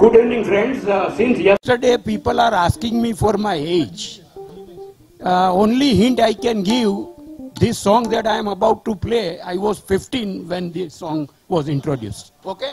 Good evening, friends. Uh, since Yesterday, people are asking me for my age. Uh, only hint I can give this song that I am about to play, I was 15 when this song was introduced. Okay?